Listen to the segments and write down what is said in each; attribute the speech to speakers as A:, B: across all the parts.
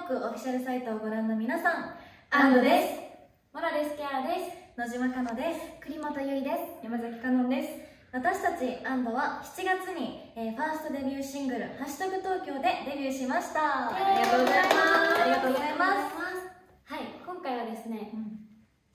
A: ークオフィシャルサイトをご覧の皆さんアンドです。
B: モラレスケアです。
A: 野島かのです。
B: 栗本ゆいです。
C: 山崎かのんです。
A: 私たちアンドは7月に、えー、ファーストデビューシングル「ハッシュタグ東京」でデビューしました。
B: ありがとうございます。
A: ありがとうございます。
B: はい今回はですね、
A: うん。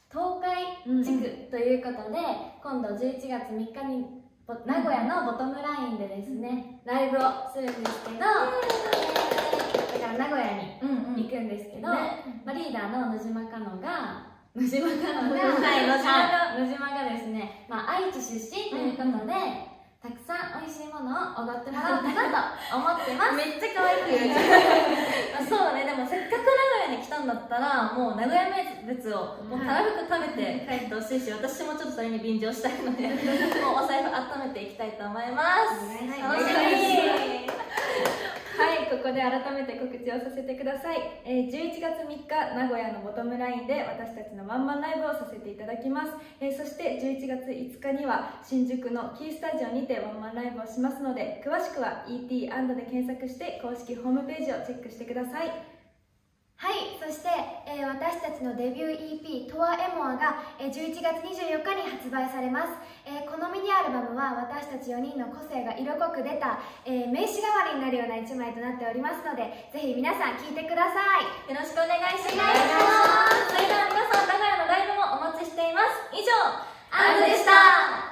B: 東海地区ということで、今度11月3日にぼ名古屋のボトムラインでですね、ライブをするんですけど、だから名古屋に
A: うんうん
B: 行くんですけど、
A: ね。
B: まあ、リーダーの野島かのが野島かのが
A: はい野島が
B: ですね、まあ、愛知出身ということで、たくさん美味しいものをおごってもらおうかなと思ってます。
A: めっちゃ可愛く言うあそうねでもせっかく名古屋に来たんだったらもう名古屋名物をもうたらふく食べて帰ってほしいし私もちょっとそれに便乗したいのでもうお財布温めていきたいと思います。
B: いし
A: 楽しみ。
C: はいここで改めて告知をさせてください、えー11月3日名古屋のボトムラインで私たちのワンマンライブをさせていただきます、えーそして11月5日には新宿のキースタジオにてワンマンライブをしますので詳しくは ET& で検索して公式ホームページをチェックしてください。
D: はい、そして、えー私たちのデビュー EP「トアエモアが」えー11月24日に発売されます、えーこのミニアルバムは私たち4人の個性が色濃く出た、えー、名刺代わりになるような1枚となっておりますのでぜひ皆さん聴いてください。
A: よろしくお願いします。それでは皆さん長屋のライブもお待ちしています。以上
B: アンでした。